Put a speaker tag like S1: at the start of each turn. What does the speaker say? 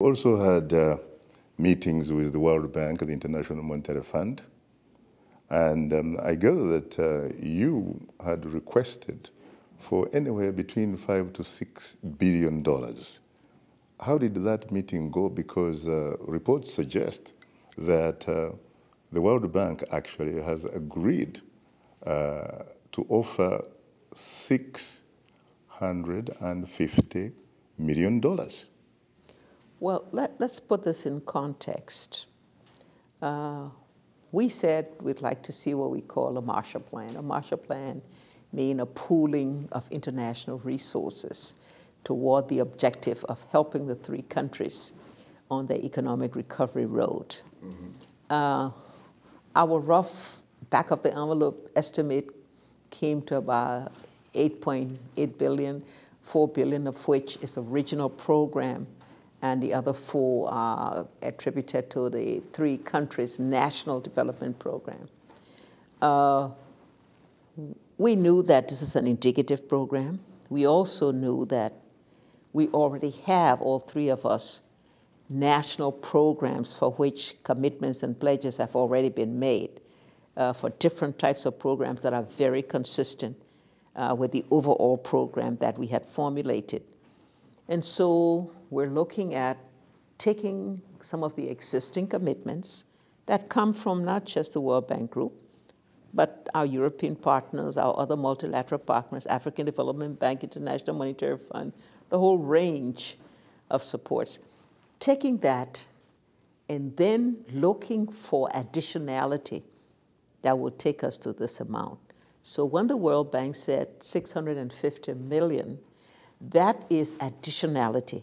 S1: Also had uh, meetings with the World Bank, the International Monetary Fund, and um, I gather that uh, you had requested for anywhere between five to six billion dollars. How did that meeting go? Because uh, reports suggest that uh, the World Bank actually has agreed uh, to offer $650 million.
S2: Well, let, us put this in context. Uh, we said we'd like to see what we call a Marshall Plan. A Marshall Plan mean a pooling of international resources toward the objective of helping the three countries on their economic recovery road. Mm -hmm. uh, our rough back of the envelope estimate came to about 8.8 billion, 4 billion of which is original program, and the other four are attributed to the three countries' national development program. Uh, we knew that this is an indicative program. We also knew that we already have, all three of us, national programs for which commitments and pledges have already been made uh, for different types of programs that are very consistent uh, with the overall program that we had formulated. And so we're looking at taking some of the existing commitments that come from not just the World Bank Group, but our European partners, our other multilateral partners, African Development Bank, International Monetary Fund, the whole range of supports. Taking that and then looking for additionality that will take us to this amount. So when the World Bank said 650 million, that is additionality.